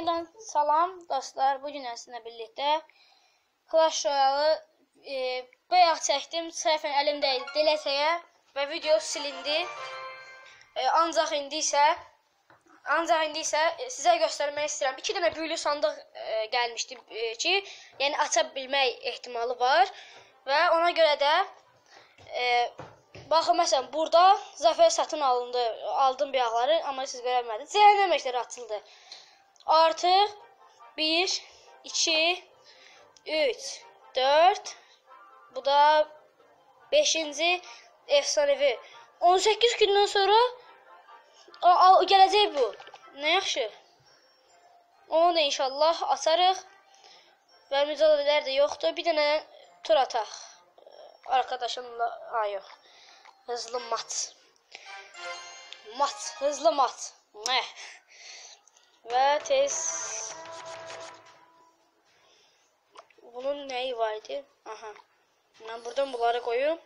Yeniden salam dostlar. Bugün sizinlə birlikdə Clash Royale e, bayaq çəkdim. Səhvən əlimdə idi delətəyə və video silindi. E, ancaq indi isə ancaq indi isə e, sizə göstərmək istəyirəm. 2 dənə büyülü sandıq e, gəlmişdi e, ki, yəni aça bilmək ehtimalı var və ona görə də e, Baxın məsələn burada zəfər satın alındı. Aldım bayaqları, amma siz görə bilmədiniz. Cəhənnəm eşləri açıldı. Artıq 1 2 3 4 bu da 5-ci efsanevi. 18 gündən sonra a, a, gələcək bu. Nə yaxşı. Onu da inşallah açarıq. Və mücadələlər də yoxdur. Bir dənə tur ataq. Arkadaşımla, ha yox. Hızlı mat. Mat. Hızlı mat. Ne? Ve tez. Bunun neyi vardı? Aha. Ben buradan bunları koyuyorum.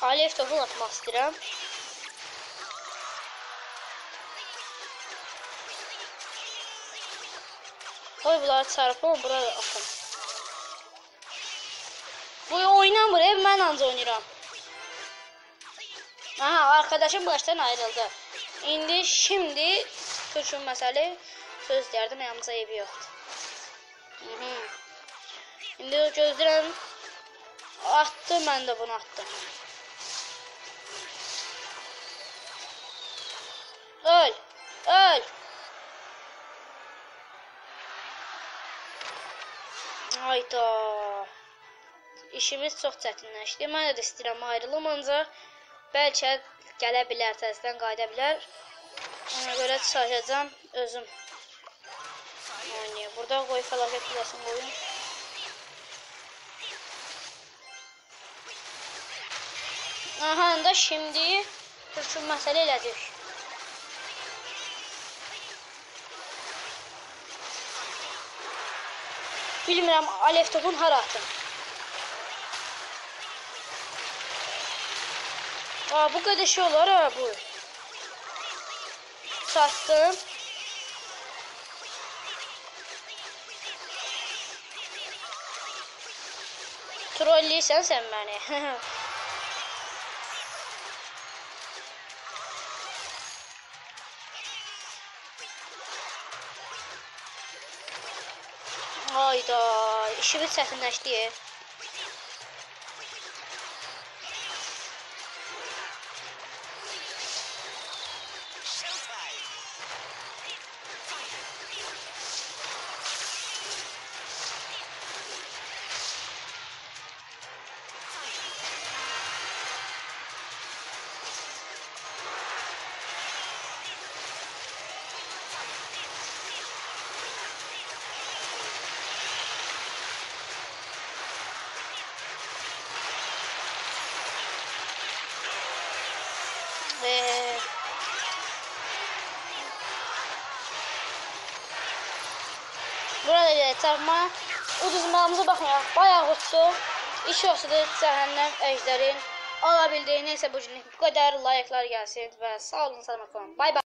Alev topunu atmaq istəyirəm. Qoy bunları çarpım, bura da atım. Bu oynamır, ev mən anca oynayıram. Aha, arkadaşım baştan ayrıldı. İndi şimdi turşun məsələ söz deyərdim, yalnızca evi yoxdur. Hı -hı. İndi gözləyirəm attı, mən də bunu attım. Hayda. İşimiz çox çətinləşdi. Mən də istəyirəm ayrılım, ancaq bəlkə gələ bilər, təzədən qayıda bilər. Ona görə çalışacağam özüm oynayım. Burada qoy fəlakət piləsini qoyun. Aha, da şimdi turşun məsələ elədik. Bilmirəm alev topun hara atım. Aa, bu qədər şey olar ha bu. Satdım. Trolləyirsən sən məni. Hayda, işimiz çətinləşdi. Ve Burada da çarpma uduzmağımıza baxmayaq. Bayağı uçdu. İş yoxsudur cəhənnəm əjdərin. Ala bildiyi neysə bu günlük bu qədər. Layıqlar gəlsin və sağ olun, salamat qalın. Bay bay.